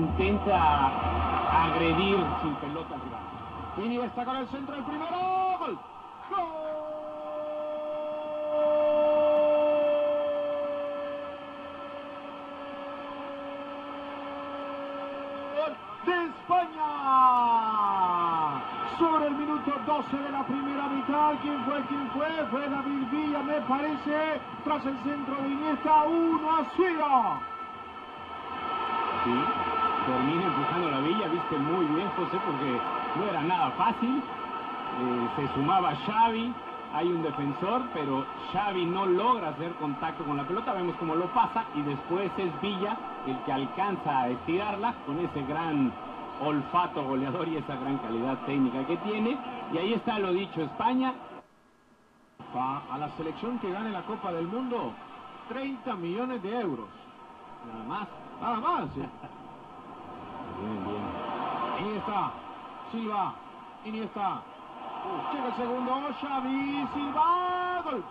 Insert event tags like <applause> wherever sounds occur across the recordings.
intenta agredir sin pelota al rival. está con el centro del primero. ¡Gol! ¡Gol! de España. Sobre el minuto 12 de la primera mitad, ¿quién fue? ¿Quién fue? Fue David Villa, me parece, tras el centro de Iniesta, 1 a 0. Sí, termina empujando la Villa, viste muy bien, José, porque no era nada fácil. Eh, se sumaba Xavi, hay un defensor, pero Xavi no logra hacer contacto con la pelota, vemos cómo lo pasa y después es Villa el que alcanza a estirarla con ese gran olfato goleador y esa gran calidad técnica que tiene. Y ahí está lo dicho, España a la selección que gane la Copa del Mundo 30 millones de euros. Nada más, nada más. <laughs> Silva, está Llega el segundo, Xavi Silva, gol.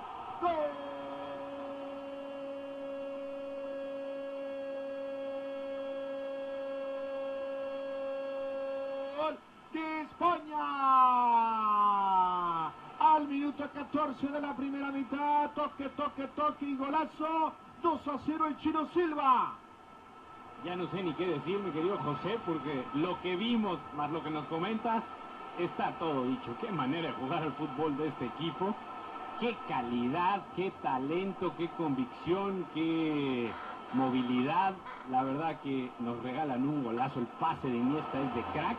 Gol. de España. Al minuto 14 de la primera mitad, toque, toque, toque y golazo. 2 a 0 el Chino Silva. Ya no sé ni qué decir, mi querido José, porque lo que vimos, más lo que nos comentas, está todo dicho. Qué manera de jugar al fútbol de este equipo. Qué calidad, qué talento, qué convicción, qué movilidad. La verdad que nos regalan un golazo. El pase de Iniesta es de crack.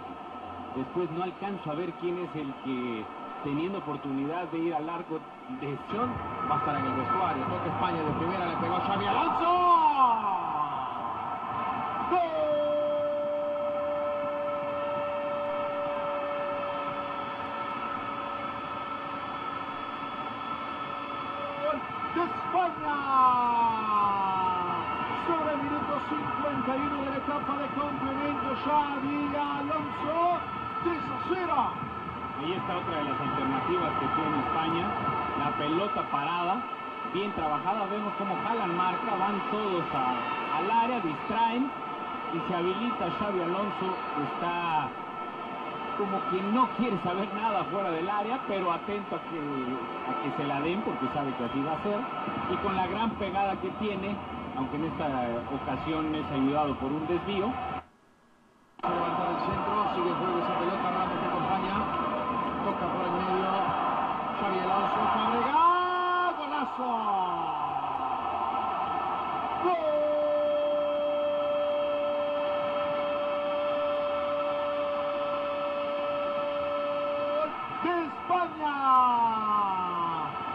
Después no alcanzo a ver quién es el que, teniendo oportunidad de ir al arco de John, va a estar en el vestuario. Toca España de primera, le pegó Xavi Alonso. De España. Sobre el minuto 51 de la etapa de complemento, Xavi Alonso, 3 a 0. Ahí está otra de las alternativas que tiene España, la pelota parada, bien trabajada, vemos cómo jalan marca, van todos al área, distraen y se habilita Xavi Alonso, está como que no quiere saber nada fuera del área, pero atento a que, a que se la den porque sabe que así va a ser. Y con la gran pegada que tiene, aunque en esta ocasión es ayudado por un desvío. Levanta el centro, sigue juego esa pelota, Ramos que acompaña, toca por el medio, Xavi Alonso, Fabregas, golazo. ¡Gol!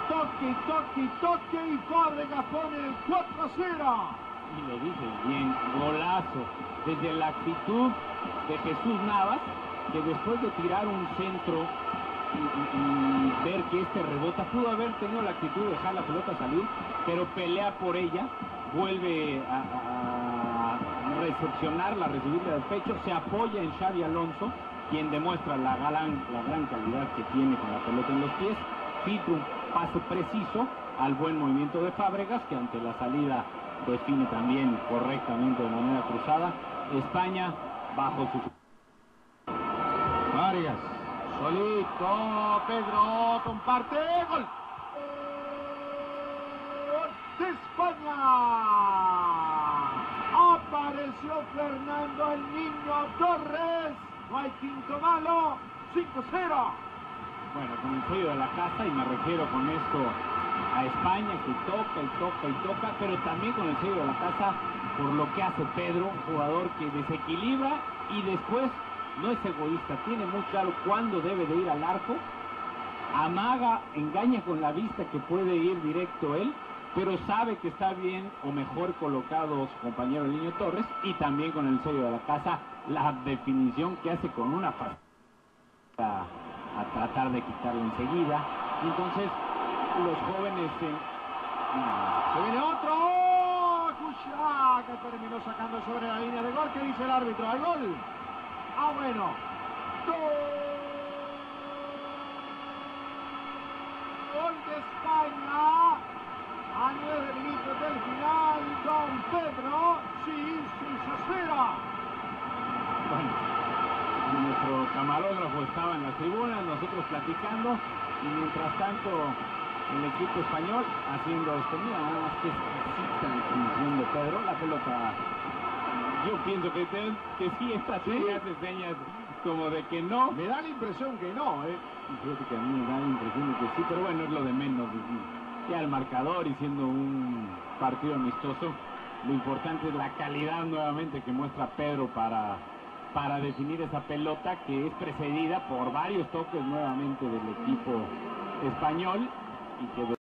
Toque, toque, toque y Fábregas pone el 4 a 0. Y lo dices bien, golazo. Desde la actitud de Jesús Navas, que después de tirar un centro y, ver que este rebota, pudo haber tenido la actitud de dejar la pelota salir, pero pelea por ella, vuelve a, recepcionarla, recibirla del pecho, se apoya en Xavi Alonso quien demuestra la gran, la gran calidad que tiene con la pelota en los pies. Filtra un pase preciso al buen movimiento de Fábregas, que ante la salida define también correctamente de manera cruzada. España bajo su... Vargas, solito, Pedro comparte, gol. de España. Apareció Fernando el Niño Torres. Hay quinto malo. 5-0. Bueno, con el sello de la casa, y me refiero con esto a España, que toca y toca y toca, pero también con el sello de la casa por lo que hace Pedro, un jugador que desequilibra y después no es egoísta, tiene muy claro cuándo debe de ir al arco, amaga, engaña con la vista que puede ir directo él, pero sabe que está bien o mejor colocado su compañero Niño Torres y también con el sello de la casa la definición que hace con una fase a, tratar de quitarlo enseguida. Entonces, los jóvenes... se viene otro. que terminó sacando sobre la línea de gol. ¿Qué dice el árbitro? ¿Hay gol? Ah, bueno. Gol de España. A nueve minutos del final, Don Pedro, sí, 6 a Bueno, nuestro camarógrafo estaba en las tribunas, nosotros platicando, y mientras tanto el equipo español haciendo esto. Mira nada más que exquisita definición de Pedro, la pelota. Yo pienso que, te, que sí, esta ¿Sí? hace señas como de que no. Me da la impresión que no, ¿eh? Fíjate que a mí me da la impresión de que sí, pero bueno, es lo de menos. Ya el marcador y siendo un partido amistoso, lo importante es la calidad nuevamente que muestra Pedro para, para definir esa pelota que es precedida por varios toques nuevamente del equipo español y que